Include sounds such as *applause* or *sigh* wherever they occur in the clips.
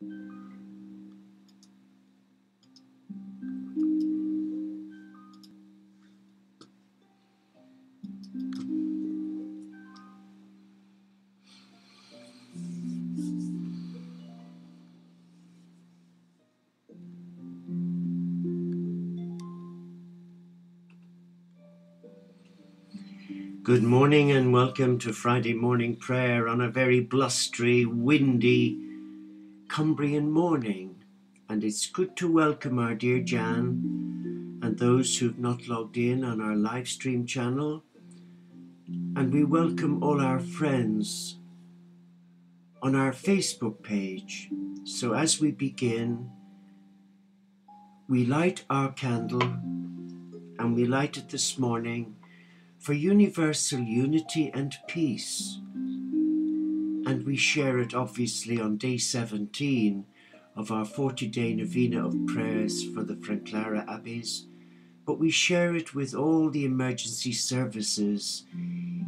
Good morning and welcome to Friday morning prayer on a very blustery, windy Cumbrian morning. And it's good to welcome our dear Jan and those who've not logged in on our live stream channel. And we welcome all our friends on our Facebook page. So as we begin, we light our candle and we light it this morning for universal unity and peace. And we share it obviously on day 17 of our 40 day novena of prayers for the Franclara Abbeys, but we share it with all the emergency services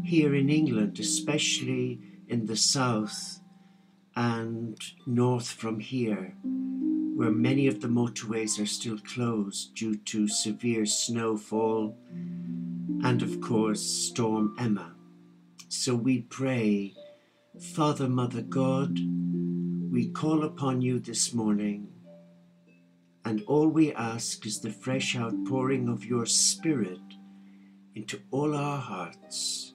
here in England, especially in the south and north from here, where many of the motorways are still closed due to severe snowfall and of course Storm Emma. So we pray, Father, Mother God, we call upon you this morning, and all we ask is the fresh outpouring of your Spirit into all our hearts,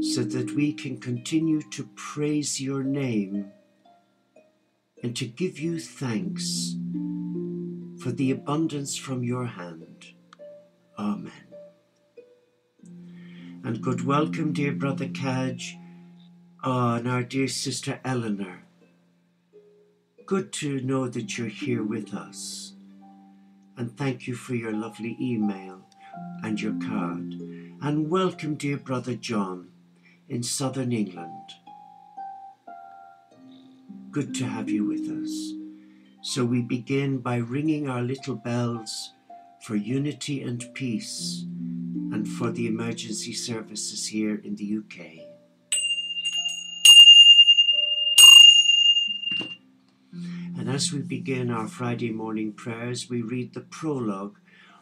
so that we can continue to praise your name and to give you thanks for the abundance from your hand. Amen. And good welcome, dear brother Kaj, uh, and our dear sister Eleanor. Good to know that you're here with us. And thank you for your lovely email and your card. And welcome, dear brother John, in southern England. Good to have you with us. So we begin by ringing our little bells for unity and peace and for the emergency services here in the UK. And as we begin our Friday morning prayers, we read the prologue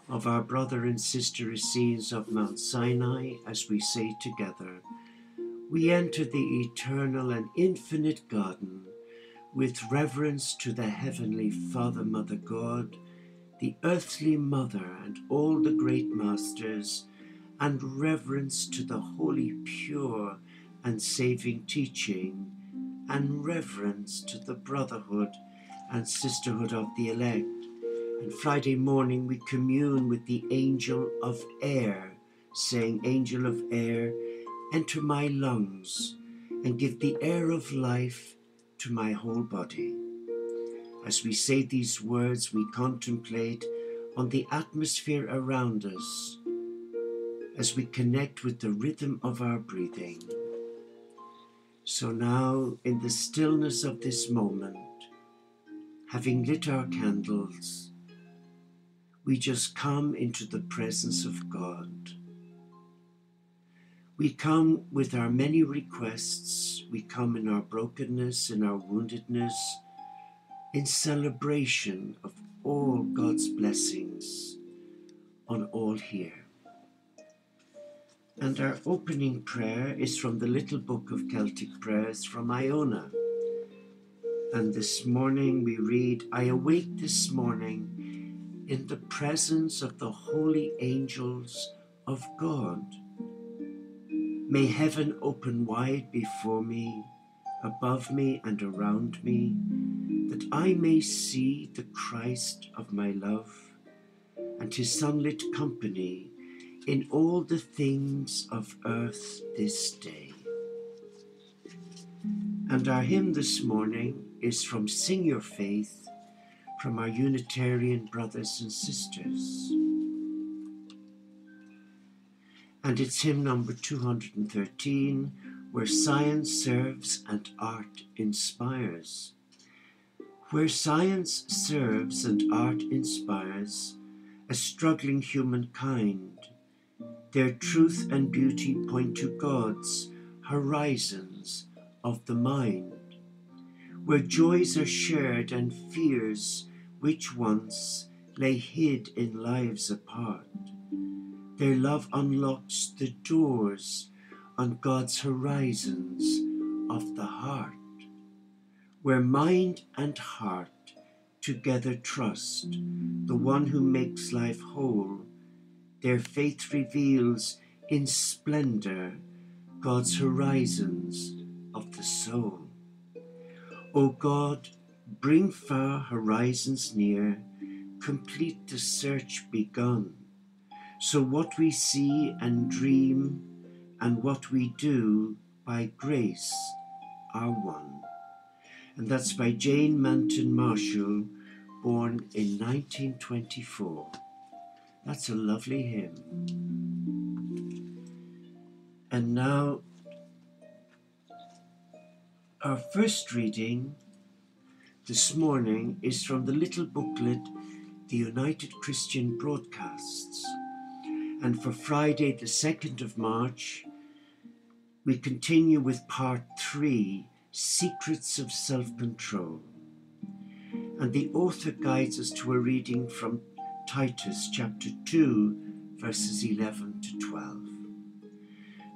of our brother and sister Essenes of Mount Sinai as we say together, We enter the eternal and infinite garden with reverence to the Heavenly Father, Mother God, the earthly Mother, and all the great masters and reverence to the holy, pure, and saving teaching, and reverence to the brotherhood and sisterhood of the elect. And Friday morning we commune with the angel of air, saying, Angel of air, enter my lungs and give the air of life to my whole body. As we say these words, we contemplate on the atmosphere around us as we connect with the rhythm of our breathing. So now, in the stillness of this moment, having lit our candles, we just come into the presence of God. We come with our many requests, we come in our brokenness, in our woundedness, in celebration of all God's blessings on all here. And our opening prayer is from the little book of Celtic prayers from Iona. And this morning we read, I awake this morning in the presence of the holy angels of God. May heaven open wide before me, above me and around me, that I may see the Christ of my love and his sunlit company in all the things of earth this day. And our hymn this morning is from Sing Your Faith from our Unitarian brothers and sisters. And it's hymn number 213, where science serves and art inspires. Where science serves and art inspires a struggling humankind their truth and beauty point to God's horizons of the mind. Where joys are shared and fears which once lay hid in lives apart. Their love unlocks the doors on God's horizons of the heart, where mind and heart together trust the one who makes life whole. Their faith reveals in splendor God's horizons of the soul. O God, bring far horizons near, complete the search begun. So what we see and dream and what we do by grace are one. And that's by Jane Manton Marshall, born in 1924. That's a lovely hymn. And now, our first reading this morning is from the little booklet, The United Christian Broadcasts. And for Friday, the 2nd of March, we continue with part three Secrets of Self Control. And the author guides us to a reading from Titus chapter 2, verses 11 to 12.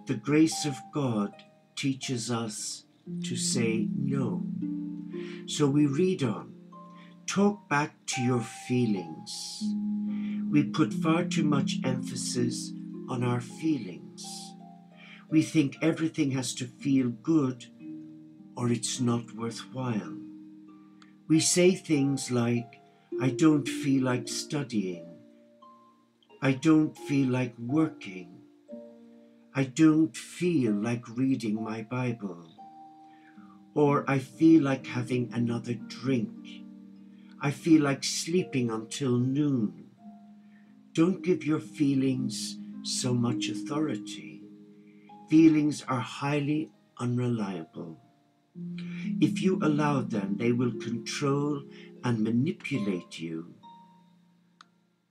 The grace of God teaches us to say no. So we read on. Talk back to your feelings. We put far too much emphasis on our feelings. We think everything has to feel good or it's not worthwhile. We say things like, I don't feel like studying. I don't feel like working. I don't feel like reading my Bible. Or I feel like having another drink. I feel like sleeping until noon. Don't give your feelings so much authority. Feelings are highly unreliable. If you allow them, they will control and manipulate you.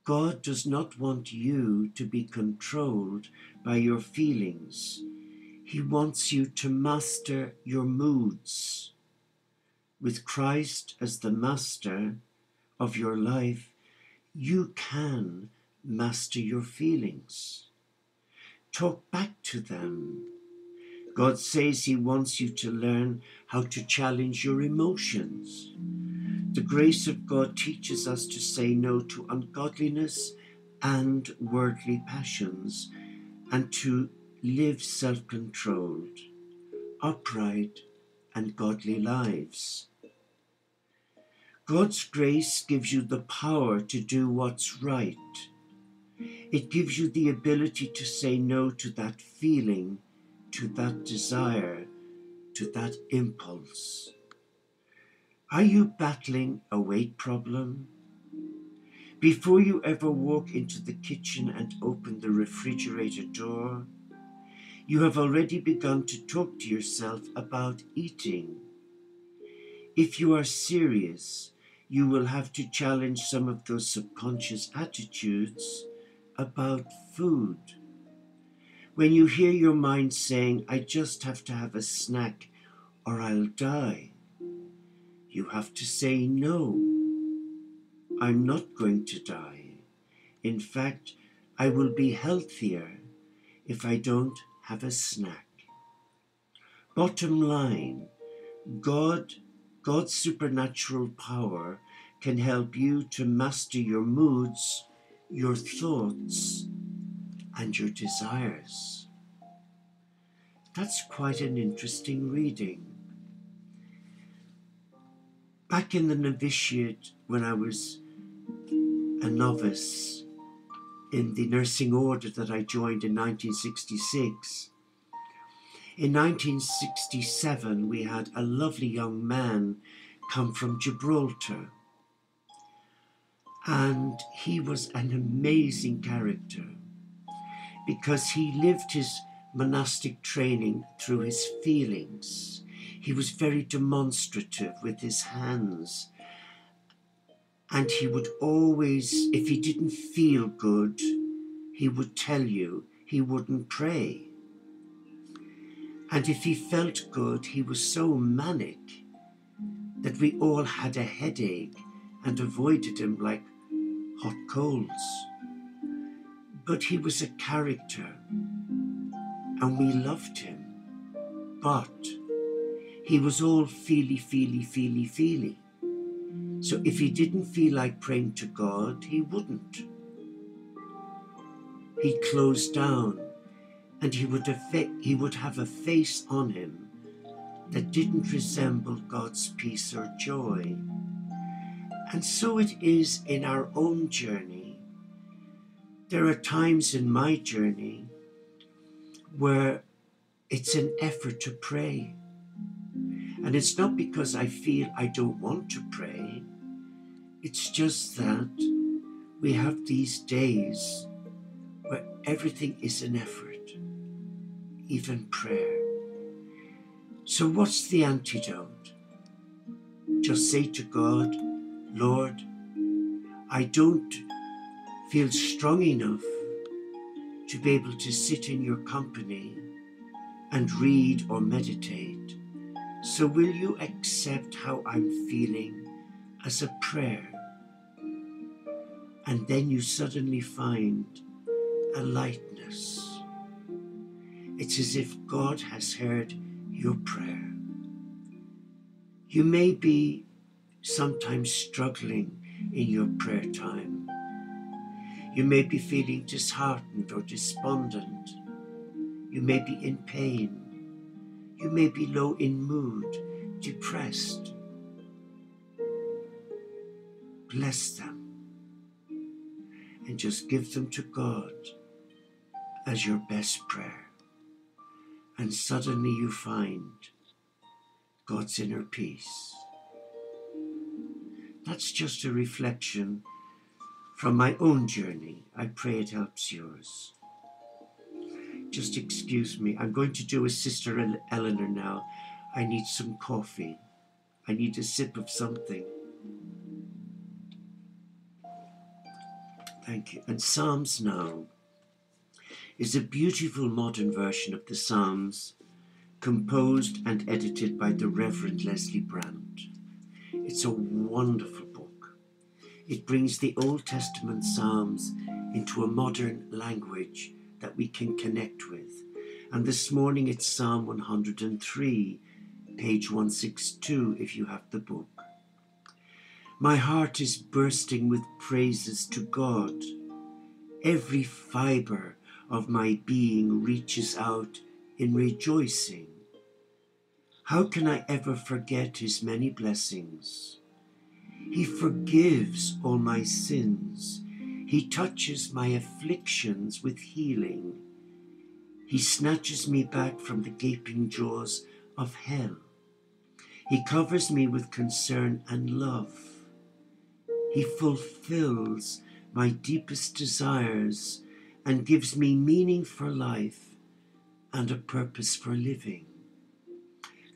God does not want you to be controlled by your feelings. He wants you to master your moods. With Christ as the master of your life, you can master your feelings. Talk back to them. God says He wants you to learn how to challenge your emotions. The grace of God teaches us to say no to ungodliness and worldly passions and to live self controlled, upright, and godly lives. God's grace gives you the power to do what's right it gives you the ability to say no to that feeling, to that desire, to that impulse. Are you battling a weight problem? Before you ever walk into the kitchen and open the refrigerator door, you have already begun to talk to yourself about eating. If you are serious, you will have to challenge some of those subconscious attitudes about food. When you hear your mind saying, I just have to have a snack or I'll die, you have to say, No, I'm not going to die. In fact, I will be healthier if I don't have a snack. Bottom line, God, God's supernatural power can help you to master your moods your thoughts and your desires. That's quite an interesting reading. Back in the novitiate, when I was a novice in the nursing order that I joined in 1966, in 1967 we had a lovely young man come from Gibraltar and he was an amazing character because he lived his monastic training through his feelings. He was very demonstrative with his hands. And he would always, if he didn't feel good, he would tell you he wouldn't pray. And if he felt good, he was so manic that we all had a headache and avoided him like hot coals. But he was a character and we loved him. But he was all feely, feely, feely, feely. So if he didn't feel like praying to God, he wouldn't. He closed down and he would, he would have a face on him that didn't resemble God's peace or joy. And so it is in our own journey. There are times in my journey where it's an effort to pray. And it's not because I feel I don't want to pray, it's just that we have these days where everything is an effort, even prayer. So, what's the antidote? Just say to God, Lord, I don't feel strong enough to be able to sit in your company and read or meditate. So, will you accept how I'm feeling as a prayer? And then you suddenly find a lightness. It's as if God has heard your prayer. You may be sometimes struggling in your prayer time. You may be feeling disheartened or despondent. You may be in pain. You may be low in mood, depressed. Bless them and just give them to God as your best prayer. And suddenly you find God's inner peace. That's just a reflection from my own journey. I pray it helps yours. Just excuse me. I'm going to do a Sister Eleanor now. I need some coffee. I need a sip of something. Thank you. And Psalms now is a beautiful modern version of the Psalms composed and edited by the Reverend Leslie Brandt. It's a wonderful book. It brings the Old Testament Psalms into a modern language that we can connect with. And this morning it's Psalm 103, page 162, if you have the book. My heart is bursting with praises to God. Every fiber of my being reaches out in rejoicing. How can I ever forget his many blessings? He forgives all my sins he touches my afflictions with healing. He snatches me back from the gaping jaws of hell. He covers me with concern and love. He fulfills my deepest desires and gives me meaning for life and a purpose for living.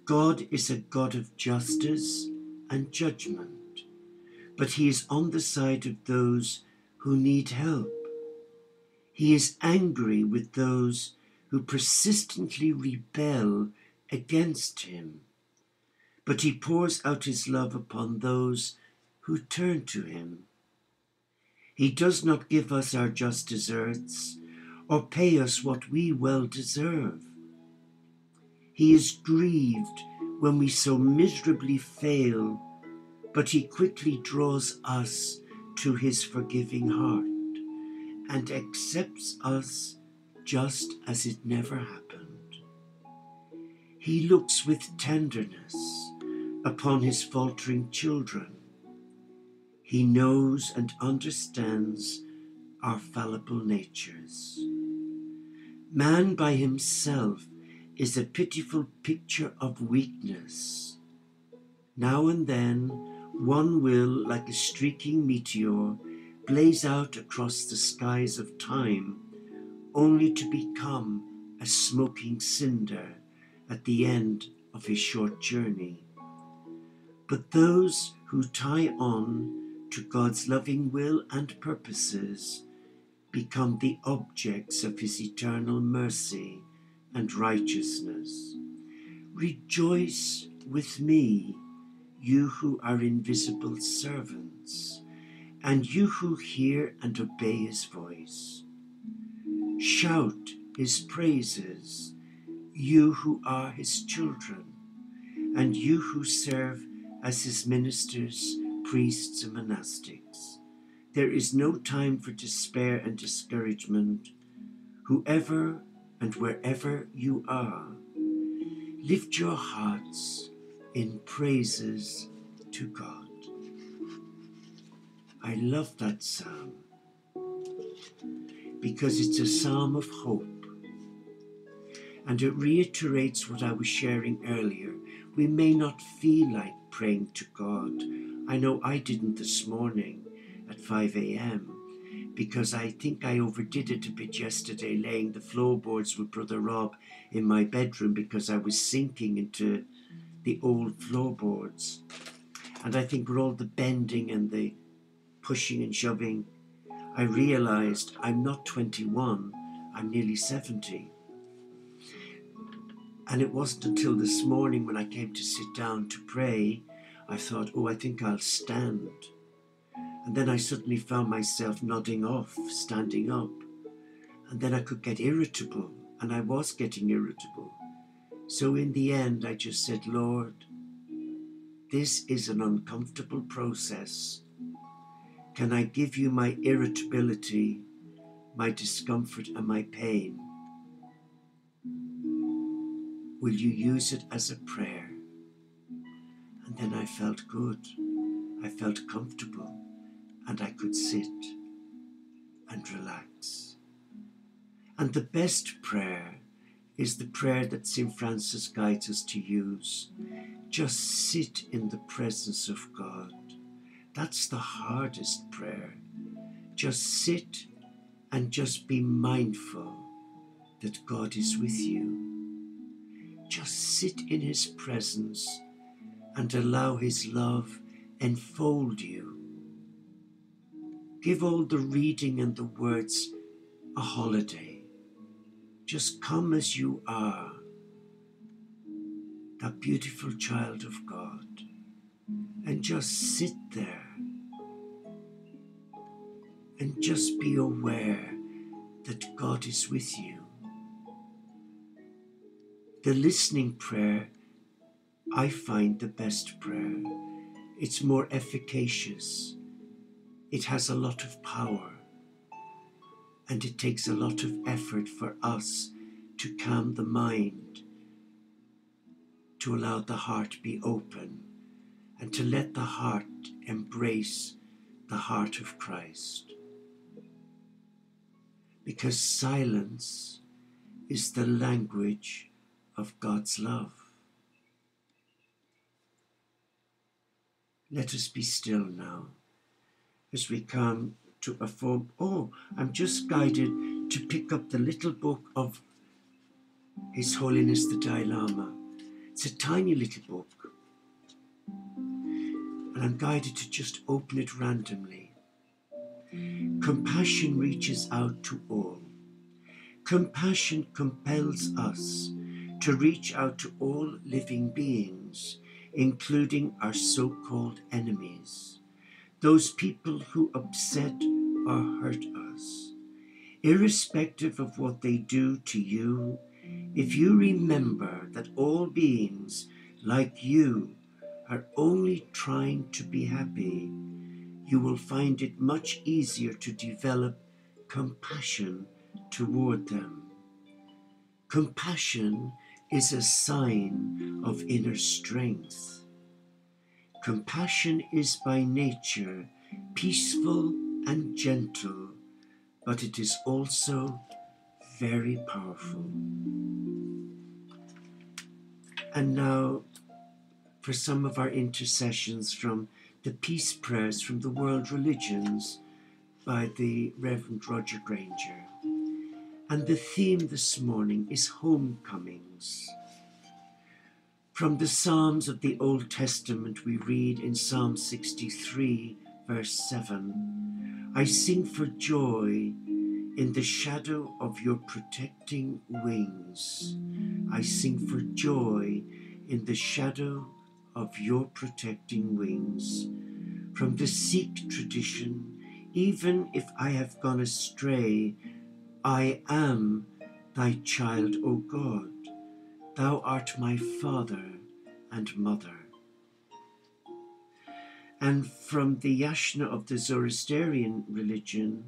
God is a God of justice and judgment, but He is on the side of those who need help. He is angry with those who persistently rebel against him. But he pours out his love upon those who turn to him. He does not give us our just deserts or pay us what we well deserve. He is grieved when we so miserably fail, but he quickly draws us to his forgiving heart and accepts us just as it never happened. He looks with tenderness upon his faltering children. He knows and understands our fallible natures. Man by himself is a pitiful picture of weakness. Now and then, one will, like a streaking meteor, blaze out across the skies of time, only to become a smoking cinder at the end of his short journey. But those who tie on to God's loving will and purposes become the objects of his eternal mercy and righteousness. Rejoice with me you who are invisible servants, and you who hear and obey his voice. Shout his praises, you who are his children, and you who serve as his ministers, priests, and monastics. There is no time for despair and discouragement. Whoever and wherever you are, lift your hearts in praises to God. I love that psalm because it's a psalm of hope and it reiterates what I was sharing earlier. We may not feel like praying to God. I know I didn't this morning at 5 a.m. because I think I overdid it a bit yesterday, laying the floorboards with Brother Rob in my bedroom because I was sinking into the old floorboards. And I think with all the bending and the pushing and shoving, I realized I'm not 21, I'm nearly 70. And it wasn't until this morning when I came to sit down to pray, I thought, oh, I think I'll stand. And then I suddenly found myself nodding off, standing up. And then I could get irritable, and I was getting irritable. So in the end, I just said, Lord, this is an uncomfortable process. Can I give you my irritability, my discomfort, and my pain? Will you use it as a prayer? And then I felt good. I felt comfortable, and I could sit and relax. And the best prayer is the prayer that St. Francis guides us to use. Just sit in the presence of God. That's the hardest prayer. Just sit and just be mindful that God is with you. Just sit in His presence and allow His love enfold you. Give all the reading and the words a holiday just come as you are, that beautiful child of God, and just sit there and just be aware that God is with you. The listening prayer, I find the best prayer. It's more efficacious. It has a lot of power. And it takes a lot of effort for us to calm the mind, to allow the heart be open, and to let the heart embrace the heart of Christ. Because silence is the language of God's love. Let us be still now as we come to a form. Oh, I'm just guided to pick up the little book of His Holiness the Dalai Lama. It's a tiny little book. And I'm guided to just open it randomly. Compassion reaches out to all. Compassion compels us to reach out to all living beings, including our so called enemies those people who upset or hurt us. Irrespective of what they do to you, if you remember that all beings like you are only trying to be happy, you will find it much easier to develop compassion toward them. Compassion is a sign of inner strength. Compassion is by nature peaceful and gentle, but it is also very powerful. And now, for some of our intercessions from the peace prayers from the world religions by the Reverend Roger Granger. And the theme this morning is homecomings. From the Psalms of the Old Testament, we read in Psalm 63, verse 7 I sing for joy in the shadow of your protecting wings. I sing for joy in the shadow of your protecting wings. From the Sikh tradition, even if I have gone astray, I am thy child, O God. Thou art my father and mother. And from the Yashna of the Zoroastrian religion,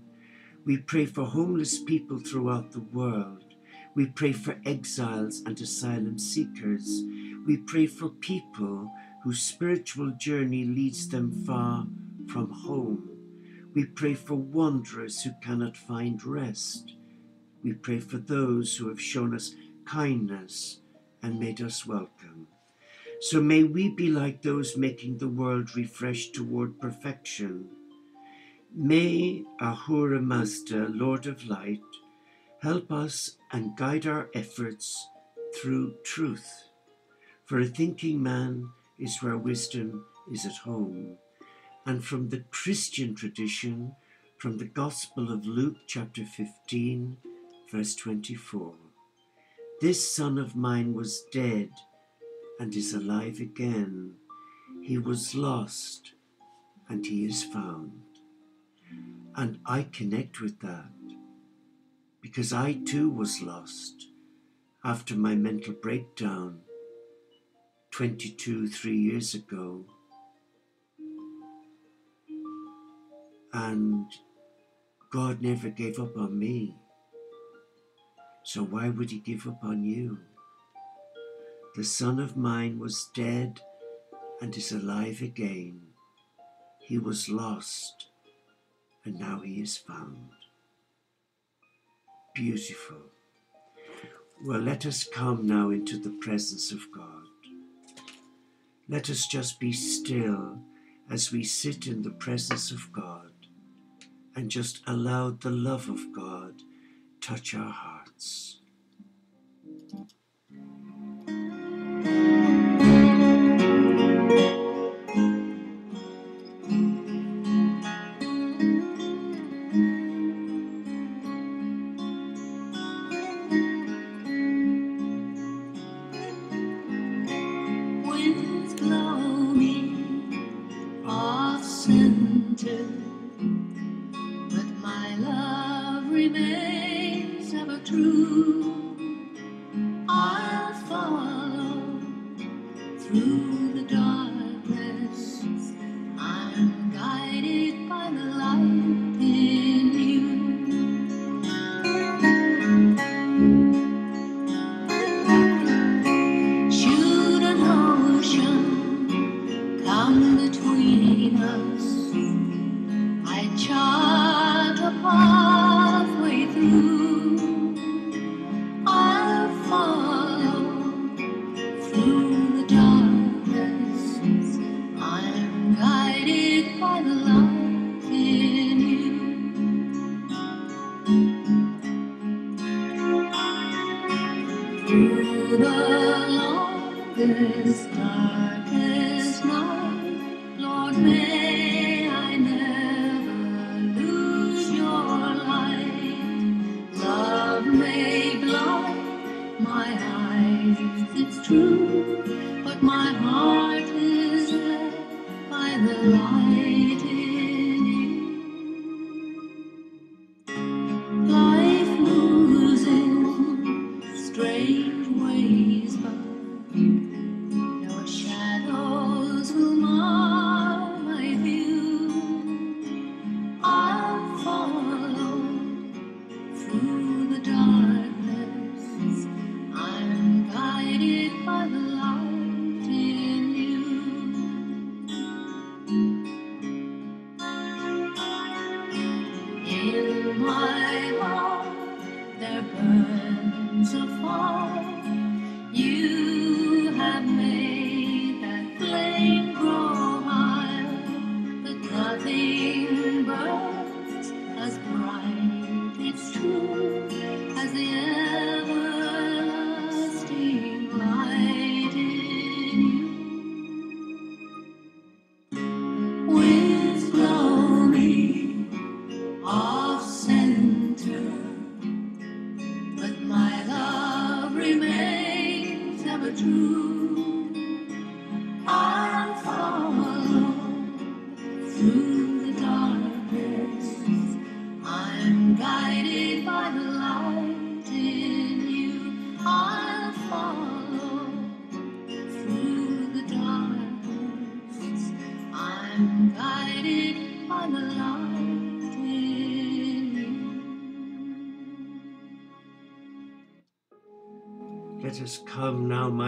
we pray for homeless people throughout the world. We pray for exiles and asylum seekers. We pray for people whose spiritual journey leads them far from home. We pray for wanderers who cannot find rest. We pray for those who have shown us kindness and made us welcome. So may we be like those making the world refresh toward perfection. May Ahura Mazda, Lord of Light, help us and guide our efforts through truth. For a thinking man is where wisdom is at home. And from the Christian tradition, from the Gospel of Luke, chapter 15, verse 24 This son of mine was dead and is alive again. He was lost and he is found. And I connect with that because I too was lost after my mental breakdown 22, three years ago. And God never gave up on me. So why would he give up on you? The son of mine was dead and is alive again. He was lost and now he is found. Beautiful. Well, let us come now into the presence of God. Let us just be still as we sit in the presence of God and just allow the love of God touch our hearts. Through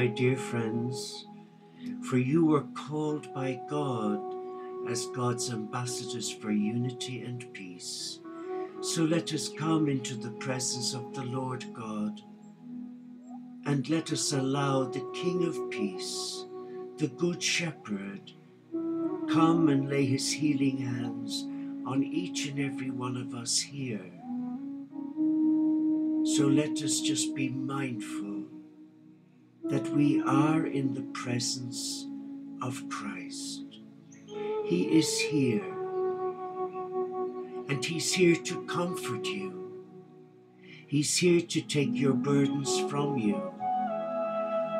my dear friends, for you were called by God as God's ambassadors for unity and peace. So let us come into the presence of the Lord God and let us allow the King of Peace, the Good Shepherd, come and lay his healing hands on each and every one of us here. So let us just be mindful that we are in the presence of Christ. He is here, and He's here to comfort you. He's here to take your burdens from you.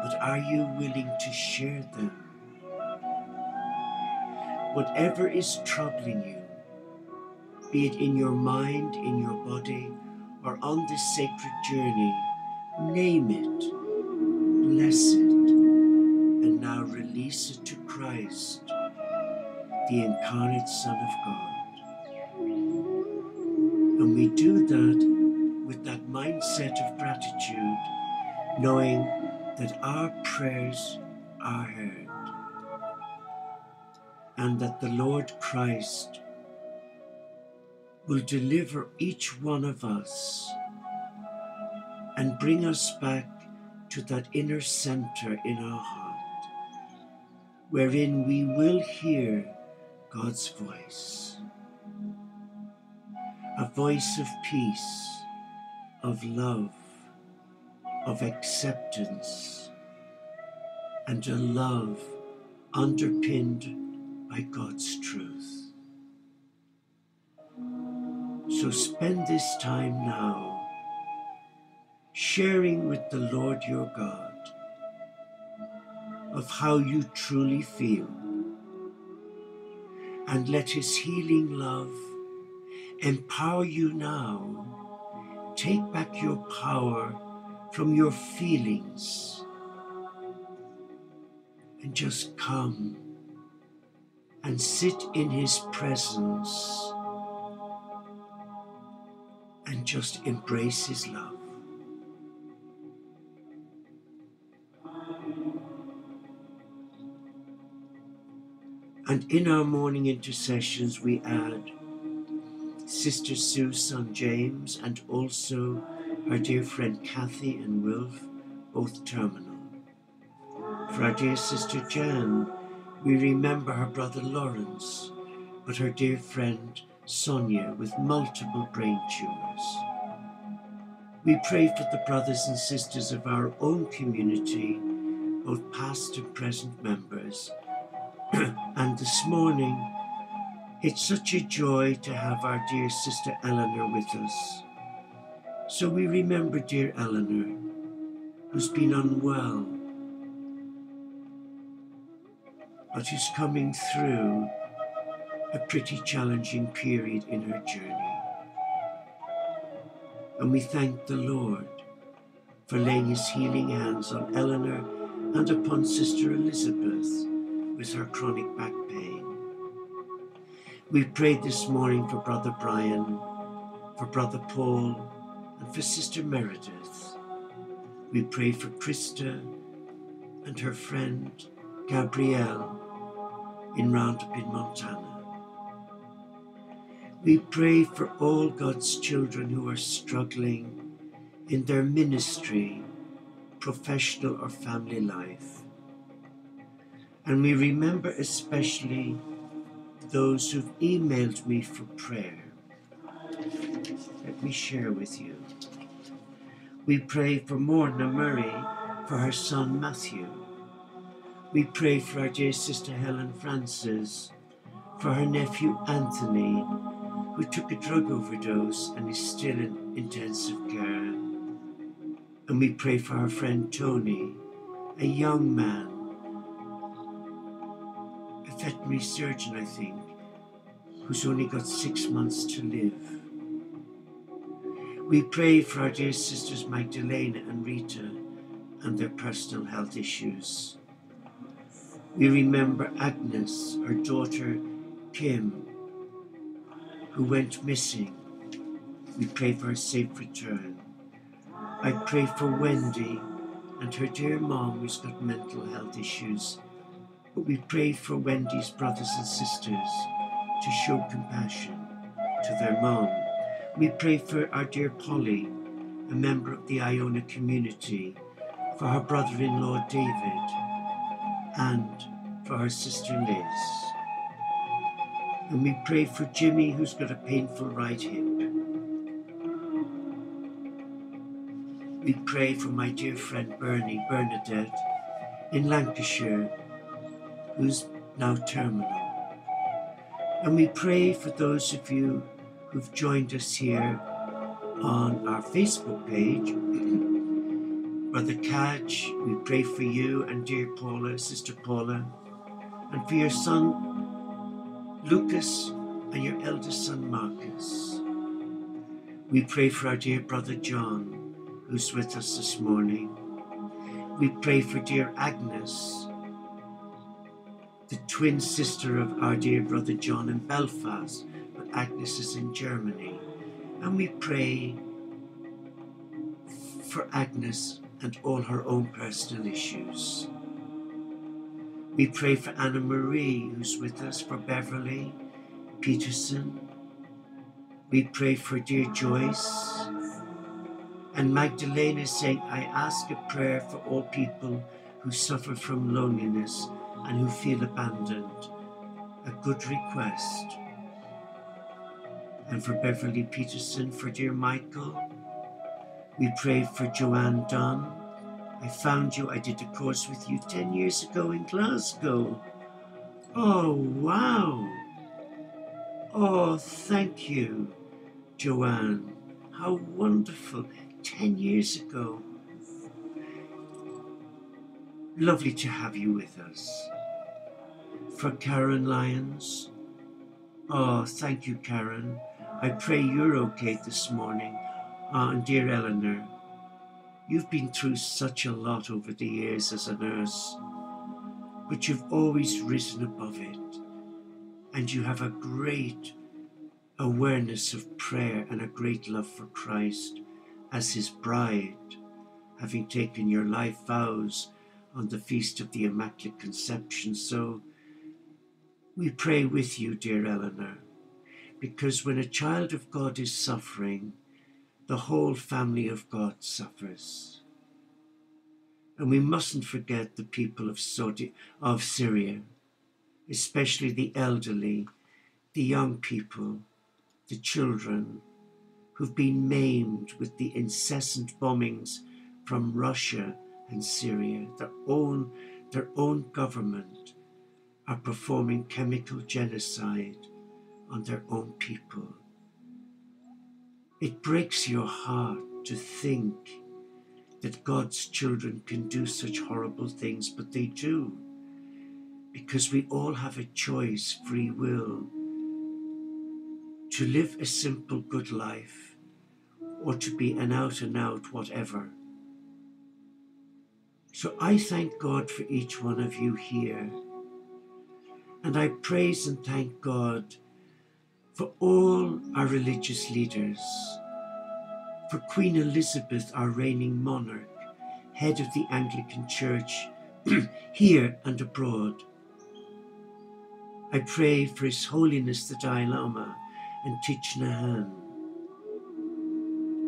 But are you willing to share them? Whatever is troubling you, be it in your mind, in your body, or on this sacred journey, name it, bless it, and now release it to Christ, the incarnate Son of God. And we do that with that mindset of gratitude, knowing that our prayers are heard and that the Lord Christ will deliver each one of us and bring us back to that inner center in our heart, wherein we will hear God's voice. A voice of peace, of love, of acceptance, and a love underpinned by God's truth. So spend this time now sharing with the Lord your God of how you truly feel. And let his healing love empower you now. Take back your power from your feelings and just come and sit in his presence and just embrace his love. And in our morning intercessions, we add Sister Sue, son James, and also our dear friend Kathy and Wilf, both terminal. For our dear sister Jan, we remember her brother Lawrence, but her dear friend Sonia with multiple brain tumors. We pray for the brothers and sisters of our own community, both past and present members. *clears throat* and this morning, it's such a joy to have our dear sister Eleanor with us. So we remember dear Eleanor, who's been unwell, but is coming through a pretty challenging period in her journey. And we thank the Lord for laying his healing hands on Eleanor and upon Sister Elizabeth with her chronic back pain. We prayed this morning for Brother Brian, for Brother Paul, and for Sister Meredith. We pray for Krista and her friend Gabrielle in Roundup in Montana. We pray for all God's children who are struggling in their ministry, professional or family life. And we remember especially those who've emailed me for prayer. Let me share with you. We pray for Morna Murray for her son Matthew. We pray for our dear sister Helen Francis, for her nephew Anthony, who took a drug overdose and is still in intensive care. And we pray for our friend Tony, a young man, veterinary surgeon, I think, who's only got six months to live. We pray for our dear sisters Magdalena and Rita and their personal health issues. We remember Agnes, her daughter Kim, who went missing. We pray for her safe return. I pray for Wendy and her dear mom who's got mental health issues. But we pray for Wendy's brothers and sisters to show compassion to their mom. We pray for our dear Polly, a member of the Iona community, for her brother in law David, and for her sister Liz. And we pray for Jimmy, who's got a painful right hip. We pray for my dear friend Bernie Bernadette in Lancashire, who's now terminal. And we pray for those of you who've joined us here on our Facebook page. *clears throat* Brother Catch, we pray for you and dear Paula, Sister Paula, and for your son Lucas and your eldest son Marcus. We pray for our dear brother John, who's with us this morning. We pray for dear Agnes, the twin sister of our dear brother John in Belfast, but Agnes is in Germany. And we pray for Agnes and all her own personal issues. We pray for Anna Marie, who's with us, for Beverly Peterson. We pray for dear Joyce. And Magdalene is saying, I ask a prayer for all people who suffer from loneliness and who feel abandoned. A good request. And for Beverly Peterson, for dear Michael, we pray for Joanne Dunn. I found you, I did a course with you 10 years ago in Glasgow. Oh, wow. Oh, thank you, Joanne. How wonderful. 10 years ago. Lovely to have you with us. For Karen Lyons. Oh, thank you, Karen. I pray you're okay this morning. Ah, and dear Eleanor, you've been through such a lot over the years as a nurse, but you've always risen above it. And you have a great awareness of prayer and a great love for Christ as his bride, having taken your life vows on the feast of the Immaculate Conception. So we pray with you, dear Eleanor, because when a child of God is suffering, the whole family of God suffers. And we mustn't forget the people of, Saudi, of Syria, especially the elderly, the young people, the children, who've been maimed with the incessant bombings from Russia and Syria. Their own, their own government are performing chemical genocide on their own people. It breaks your heart to think that God's children can do such horrible things, but they do. Because we all have a choice, free will, to live a simple, good life or to be an out and out whatever. So I thank God for each one of you here. And I praise and thank God for all our religious leaders, for Queen Elizabeth, our reigning monarch, head of the Anglican Church *clears throat* here and abroad. I pray for His Holiness the Dalai Lama and Thich Nhat Hanh.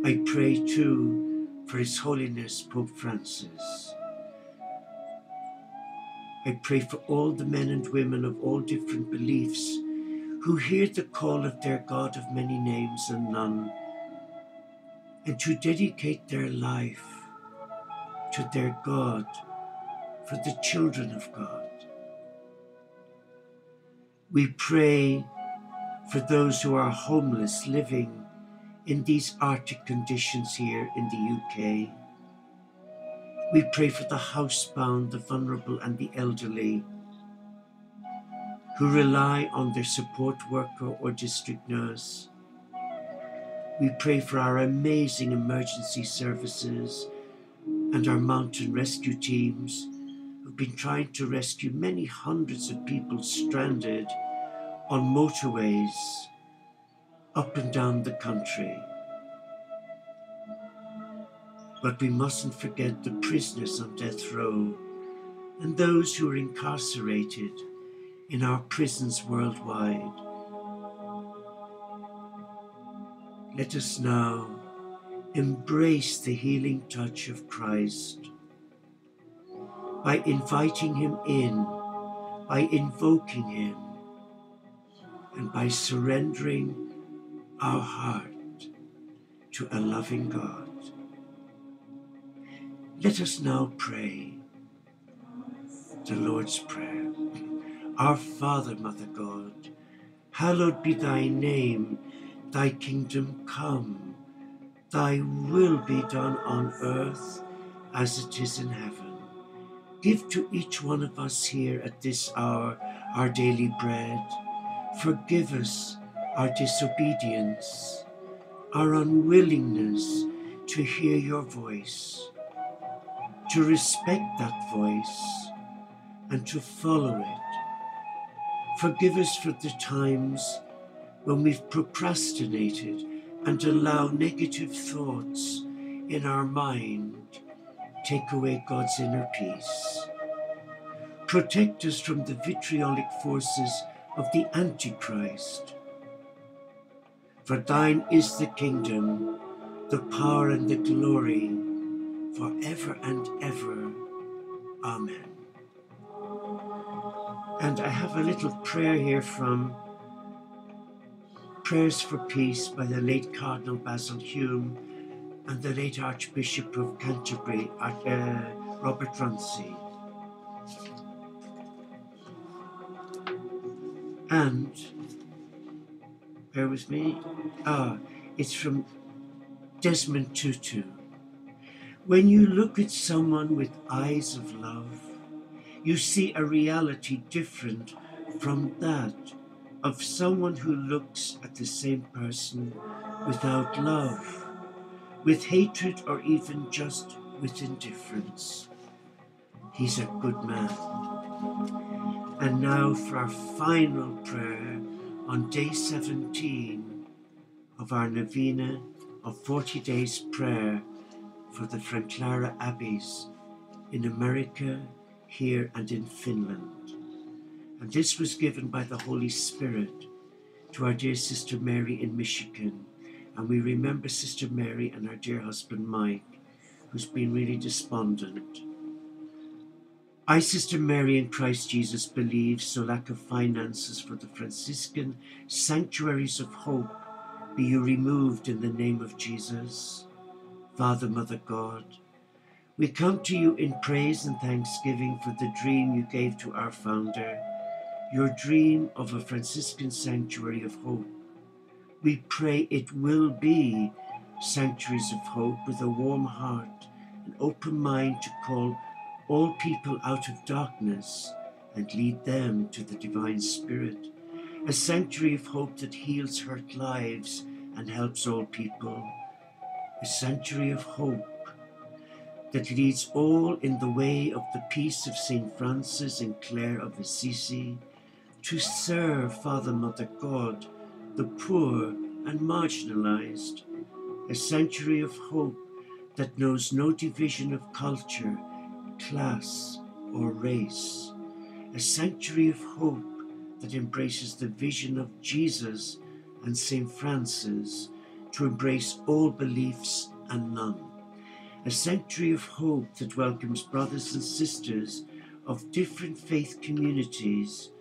I pray too for His Holiness Pope Francis. I pray for all the men and women of all different beliefs who hear the call of their God of many names and none, and to dedicate their life to their God for the children of God. We pray for those who are homeless living in these Arctic conditions here in the UK. We pray for the housebound, the vulnerable, and the elderly who rely on their support worker or district nurse. We pray for our amazing emergency services and our mountain rescue teams who've been trying to rescue many hundreds of people stranded on motorways up and down the country. But we mustn't forget the prisoners on death row and those who are incarcerated in our prisons worldwide. Let us now embrace the healing touch of Christ by inviting Him in, by invoking Him, and by surrendering our heart to a loving God. Let us now pray the Lord's Prayer. Our Father, Mother God, hallowed be thy name, thy kingdom come, thy will be done on earth as it is in heaven. Give to each one of us here at this hour our daily bread. Forgive us our disobedience, our unwillingness to hear your voice, to respect that voice, and to follow it. Forgive us for the times when we've procrastinated and allow negative thoughts in our mind take away God's inner peace. Protect us from the vitriolic forces of the Antichrist. For thine is the kingdom, the power, and the glory, forever and ever. Amen. And I have a little prayer here from Prayers for Peace by the late Cardinal Basil Hume and the late Archbishop of Canterbury, uh, Robert Runcie. And, bear with me, ah, it's from Desmond Tutu. When you look at someone with eyes of love, you see a reality different from that of someone who looks at the same person without love with hatred or even just with indifference. He's a good man. And now for our final prayer on day 17 of our novena of 40 days prayer for the Franclara Abbeys in America, here and in Finland. And this was given by the Holy Spirit to our dear sister Mary in Michigan and we remember Sister Mary and her dear husband Mike, who's been really despondent. I, Sister Mary in Christ Jesus, believe so lack of finances for the Franciscan sanctuaries of hope be you removed in the name of Jesus. Father, Mother God, we come to you in praise and thanksgiving for the dream you gave to our founder, your dream of a Franciscan sanctuary of hope we pray it will be sanctuaries of hope with a warm heart, an open mind to call all people out of darkness and lead them to the divine spirit. A sanctuary of hope that heals hurt lives and helps all people. A sanctuary of hope that leads all in the way of the peace of St. Francis and Clare of Assisi to serve Father, Mother God the poor and marginalized, a sanctuary of hope that knows no division of culture, class, or race, a sanctuary of hope that embraces the vision of Jesus and St. Francis to embrace all beliefs and none, a sanctuary of hope that welcomes brothers and sisters of different faith communities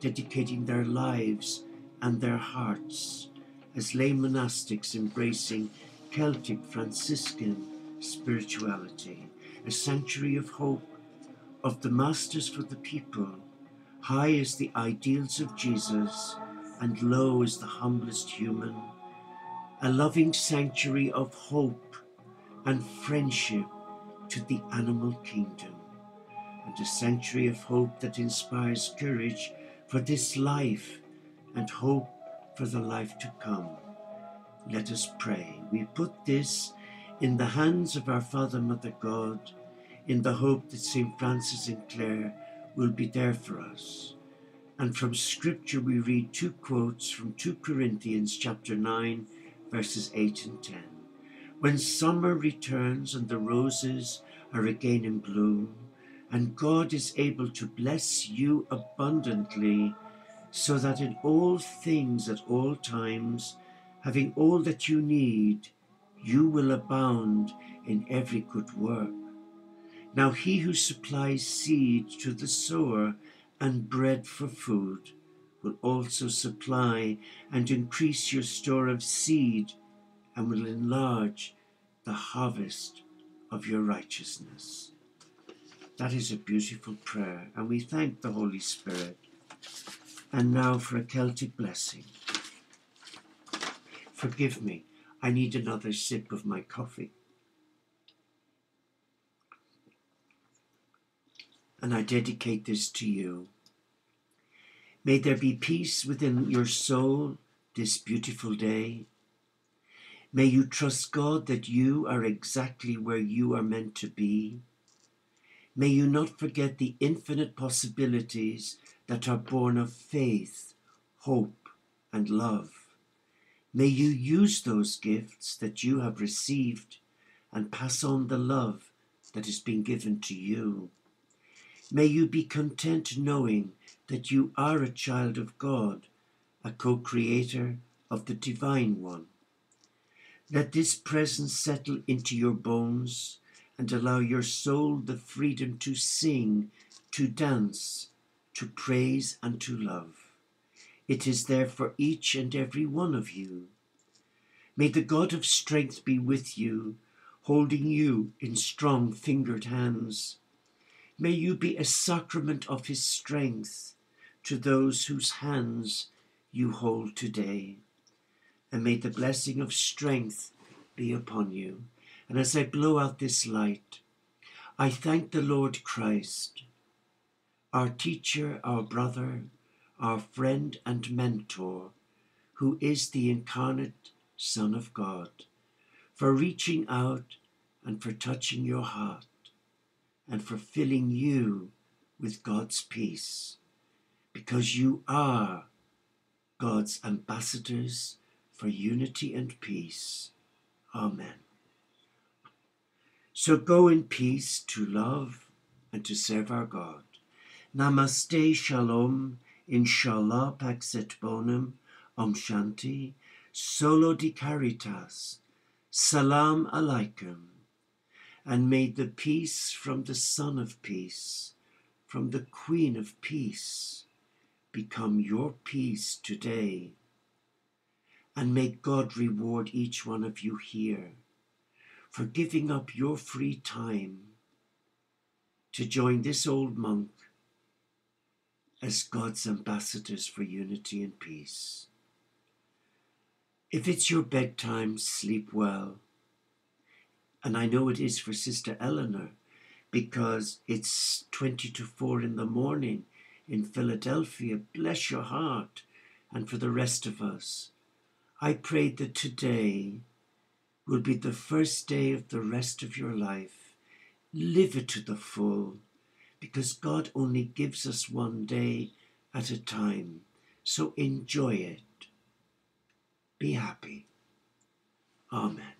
dedicating their lives and their hearts as lay monastics embracing Celtic Franciscan spirituality, a sanctuary of hope, of the masters for the people, high as the ideals of Jesus, and low as the humblest human, a loving sanctuary of hope and friendship to the animal kingdom, and a sanctuary of hope that inspires courage for this life and hope for the life to come. Let us pray. We put this in the hands of our Father, Mother God, in the hope that St. Francis and Clare will be there for us, And from scripture we read two quotes from 2 Corinthians chapter 9 verses 8 and 10. When summer returns and the roses are again in bloom, and God is able to bless you abundantly, so that in all things at all times, having all that you need, you will abound in every good work. Now he who supplies seed to the sower and bread for food will also supply and increase your store of seed and will enlarge the harvest of your righteousness. That is a beautiful prayer, and we thank the Holy Spirit. And now for a Celtic blessing. Forgive me, I need another sip of my coffee. And I dedicate this to you. May there be peace within your soul this beautiful day. May you trust God that you are exactly where you are meant to be. May you not forget the infinite possibilities that are born of faith, hope, and love. May you use those gifts that you have received and pass on the love that has been given to you. May you be content knowing that you are a child of God, a co creator of the Divine One. Let this presence settle into your bones and allow your soul the freedom to sing, to dance, to praise, and to love. It is there for each and every one of you. May the God of strength be with you, holding you in strong fingered hands. May you be a sacrament of his strength to those whose hands you hold today. And may the blessing of strength be upon you. And as I blow out this light, I thank the Lord Christ, our teacher, our brother, our friend and mentor, who is the incarnate Son of God, for reaching out and for touching your heart and for filling you with God's peace because you are God's ambassadors for unity and peace. Amen. So go in peace to love and to serve our God. Namaste, Shalom, Inshallah, Pax et Bonum, Om Shanti, Solo di Caritas, Salam Alaikum, and may the peace from the Son of Peace, from the Queen of Peace, become your peace today. And may God reward each one of you here for giving up your free time to join this old monk as God's ambassadors for unity and peace. If it's your bedtime, sleep well. And I know it is for Sister Eleanor because it's 20 to 4 in the morning in Philadelphia. Bless your heart. And for the rest of us, I pray that today will be the first day of the rest of your life. Live it to the full because God only gives us one day at a time. So enjoy it. Be happy. Amen.